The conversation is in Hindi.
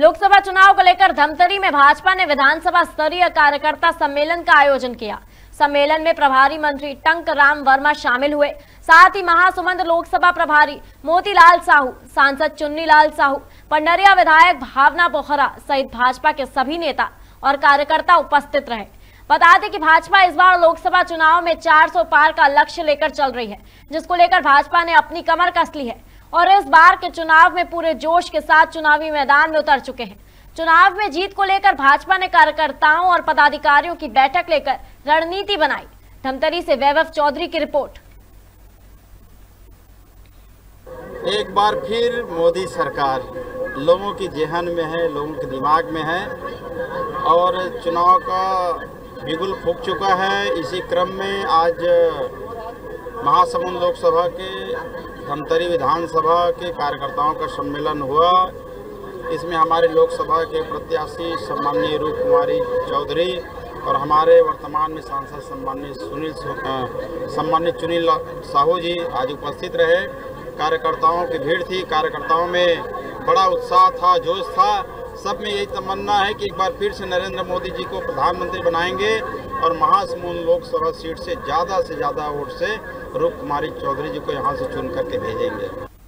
लोकसभा चुनाव को लेकर धमतरी में भाजपा ने विधानसभा स्तरीय कार्यकर्ता सम्मेलन का आयोजन किया। सम्मेलन में प्रभारी मंत्री टंक राम वर्मा शामिल हुए। साथ ही महासुमंद लोकसभा प्रभारी मोतीलाल साहू, सांसद चुन्नी लाल साहू, पंडरिया विधायक भावना बोहरा सहित भाजपा के सभी नेता और कार्यकर्ता उपस्थित रहे। बता दें कि भाजपा इस बार लोकसभा चुनाव में 400 पार का लक्ष्य लेकर चल रही है, जिसको लेकर भाजपा ने अपनी कमर कस ली है और इस बार के चुनाव में पूरे जोश के साथ चुनावी मैदान में उतर चुके हैं। चुनाव में जीत को लेकर भाजपा ने कार्यकर्ताओं और पदाधिकारियों की बैठक लेकर रणनीति बनाई। धमतरी से वैभव चौधरी की रिपोर्ट। एक बार फिर मोदी सरकार लोगों की जेहन में है, लोगों के दिमाग में है और चुनाव का बिगुल फूक चुका है। इसी क्रम में आज महासमुंद लोकसभा के धमतरी विधानसभा के कार्यकर्ताओं का सम्मेलन हुआ। इसमें हमारे लोकसभा के प्रत्याशी सम्माननीय रूप कुमारी चौधरी और हमारे वर्तमान में सांसद सम्माननीय सुनील सम्मानित चुनील साहू जी आज उपस्थित रहे। कार्यकर्ताओं की भीड़ थी। कार्यकर्ताओं में बड़ा उत्साह था, जोश था। सब में यही तमन्ना है कि एक बार फिर से नरेंद्र मोदी जी को प्रधानमंत्री बनाएँगे और महासमुंद लोकसभा सीट से ज़्यादा से ज़्यादा वोट से रूप कुमारी चौधरी जी को यहाँ से चुन करके भेजेंगे।